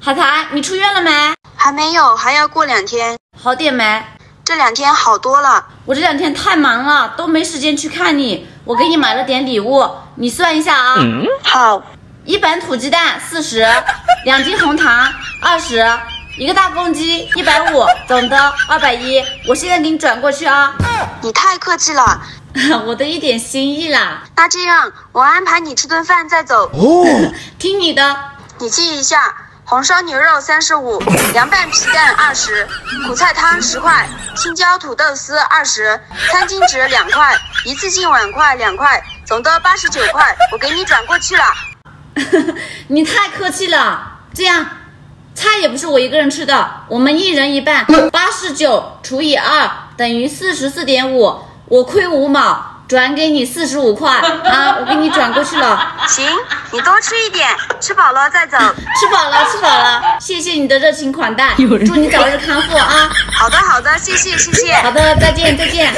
海苔，你出院了没？还没有，还要过两天。好点没？这两天好多了。我这两天太忙了，都没时间去看你。我给你买了点礼物，你算一下啊。嗯，好。一本土鸡蛋四十，两斤红糖二十，一个大公鸡一百五，总的二百一。我现在给你转过去啊。你太客气了，我的一点心意啦。那这样，我安排你吃顿饭再走。哦，听你的。你记一下。红烧牛肉三十五，凉拌皮蛋二十，苦菜汤十块，青椒土豆丝二十，餐巾纸两块，一次性碗筷两块，总的八十九块，我给你转过去了。你太客气了，这样，菜也不是我一个人吃的，我们一人一半，八十九除以二等于四十四点五，我亏五毛。转给你四十五块啊，我给你转过去了。行，你多吃一点，吃饱了再走。吃饱了，吃饱了，谢谢你的热情款待，祝你早日康复啊！好的，好的，谢谢，谢谢。好的，再见，再见。